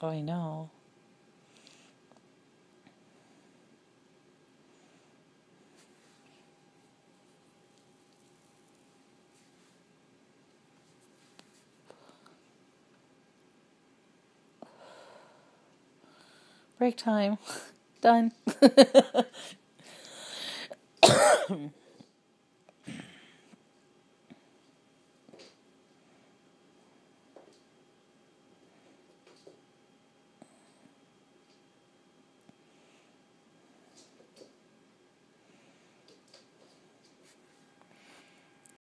Oh, I know. Break time. Done.